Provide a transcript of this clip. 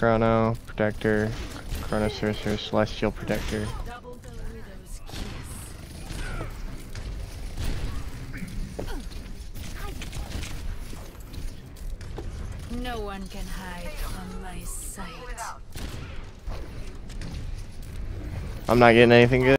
Chrono, Protector, Chrono Sorcerer, Celestial Protector. No one can hide from my sight. I'm not getting anything good.